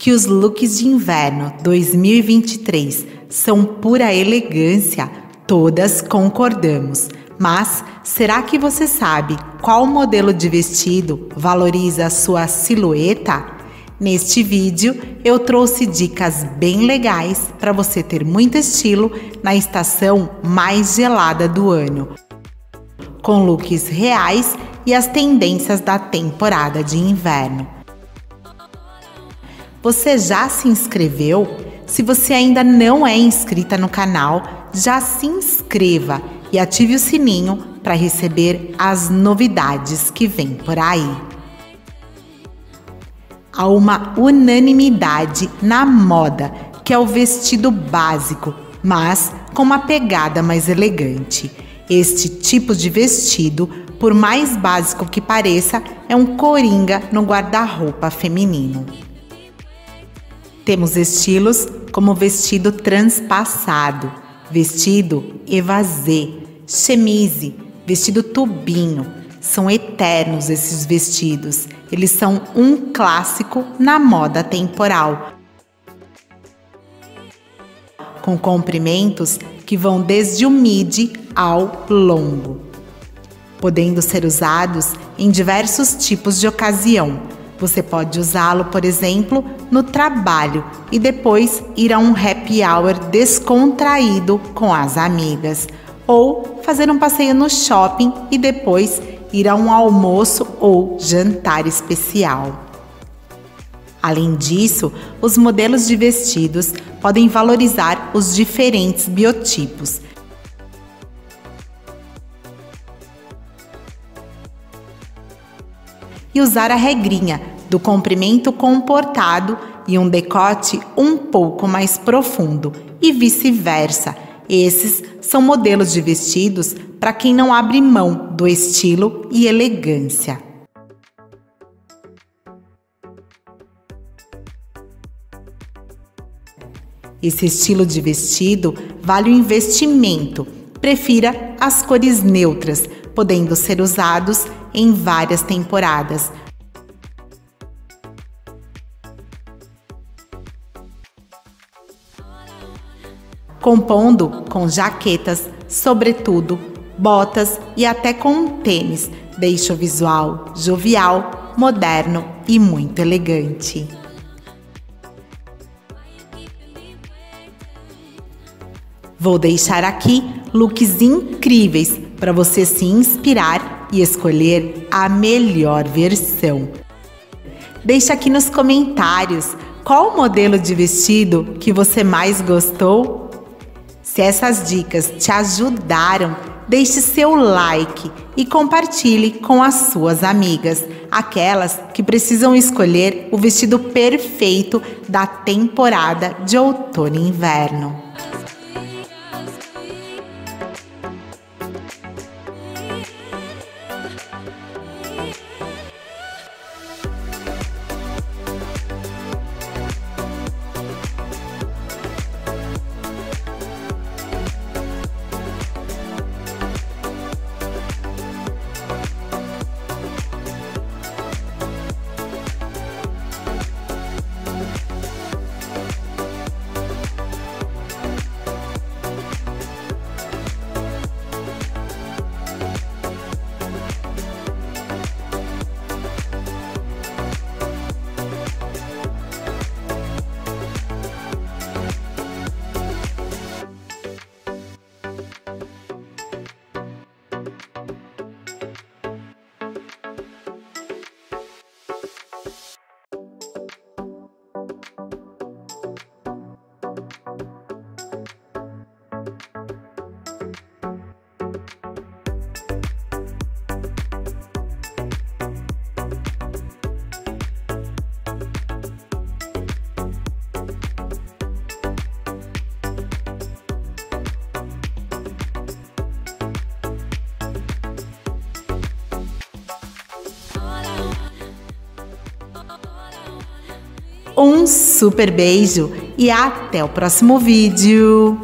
que os looks de inverno 2023 são pura elegância, todas concordamos. Mas será que você sabe qual modelo de vestido valoriza a sua silhueta? Neste vídeo eu trouxe dicas bem legais para você ter muito estilo na estação mais gelada do ano, com looks reais e as tendências da temporada de inverno. Você já se inscreveu? Se você ainda não é inscrita no canal, já se inscreva e ative o sininho para receber as novidades que vêm por aí. Há uma unanimidade na moda, que é o vestido básico, mas com uma pegada mais elegante. Este tipo de vestido, por mais básico que pareça, é um coringa no guarda-roupa feminino. Temos estilos como vestido transpassado, vestido evasê, chemise, vestido tubinho. São eternos esses vestidos. Eles são um clássico na moda temporal. Com comprimentos que vão desde o midi ao longo, podendo ser usados em diversos tipos de ocasião você pode usá-lo, por exemplo, no trabalho e depois ir a um happy hour descontraído com as amigas, ou fazer um passeio no shopping e depois ir a um almoço ou jantar especial. Além disso, os modelos de vestidos podem valorizar os diferentes biotipos. E usar a regrinha do comprimento comportado e um decote um pouco mais profundo, e vice-versa. Esses são modelos de vestidos para quem não abre mão do estilo e elegância. Esse estilo de vestido vale o investimento. Prefira as cores neutras, podendo ser usados em várias temporadas, compondo com jaquetas, sobretudo, botas e até com um tênis, deixa o visual jovial, moderno e muito elegante. Vou deixar aqui looks incríveis para você se inspirar e escolher a melhor versão. Deixe aqui nos comentários qual modelo de vestido que você mais gostou se essas dicas te ajudaram, deixe seu like e compartilhe com as suas amigas, aquelas que precisam escolher o vestido perfeito da temporada de outono e inverno. Um super beijo e até o próximo vídeo!